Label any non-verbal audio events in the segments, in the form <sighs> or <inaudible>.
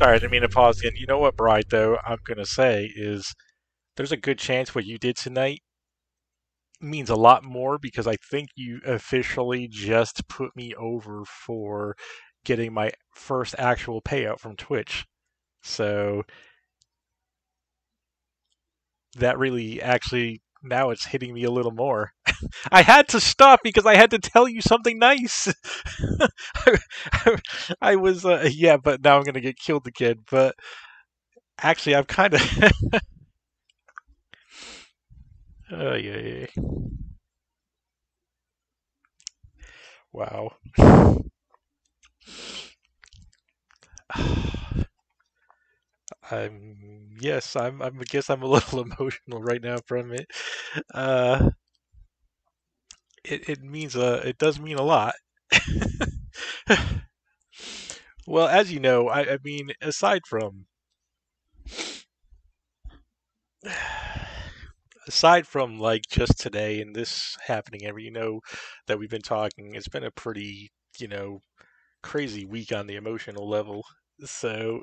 Sorry, I didn't mean to pause again. You know what, Bride, though, I'm going to say is there's a good chance what you did tonight means a lot more because I think you officially just put me over for getting my first actual payout from Twitch. So that really actually now it's hitting me a little more. <laughs> I had to stop because I had to tell you something nice. <laughs> I, was uh, yeah, but now I'm gonna get killed again. But actually, I'm kind of. oh yeah, yeah. Wow. I'm yes, I'm, I guess I'm a <laughs> little emotional right now from it. Uh, it it means uh it does mean a lot. <laughs> well, as you know, I, I mean, aside from <sighs> aside from like just today and this happening every you know that we've been talking, it's been a pretty you know crazy week on the emotional level. So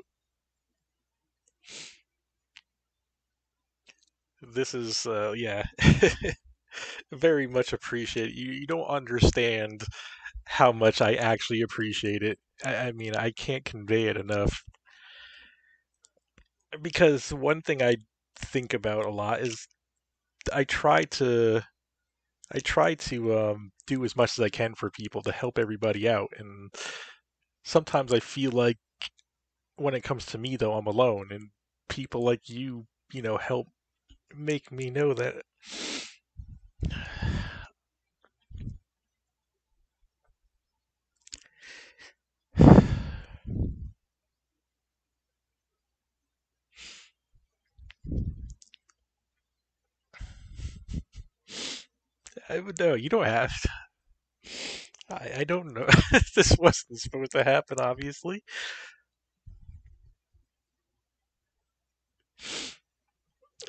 this is uh, yeah <laughs> very much appreciate you you don't understand how much i actually appreciate it. I, I, mean i can't convey it enough. Because one thing i think about a lot is i try to i try to um, do as much as i can for people to help everybody out and sometimes i feel like when it comes to me though i'm alone and people like you you know help make me know that <sighs> I would know. You don't have to. I, I don't know. <laughs> this wasn't supposed to happen, obviously.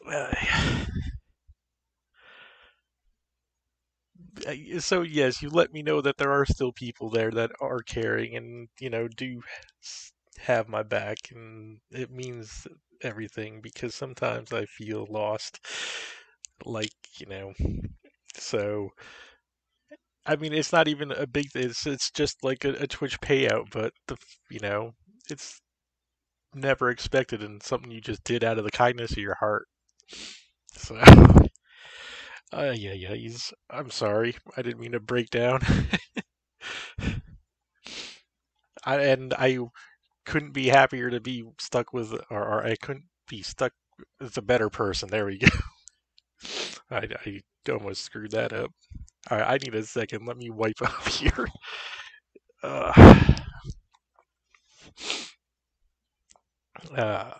<sighs> so yes, you let me know that there are still people there that are caring and you know do have my back, and it means everything because sometimes I feel lost, like you know. So, I mean, it's not even a big. It's it's just like a, a Twitch payout, but the you know, it's never expected and something you just did out of the kindness of your heart. So, uh, <laughs> yeah, yeah, he's. I'm sorry, I didn't mean to break down. <laughs> I, and I couldn't be happier to be stuck with, or, or I couldn't be stuck with a better person. There we <laughs> go. I, I almost screwed that up. All right, I need a second. Let me wipe up here. <sighs> Uh, uh,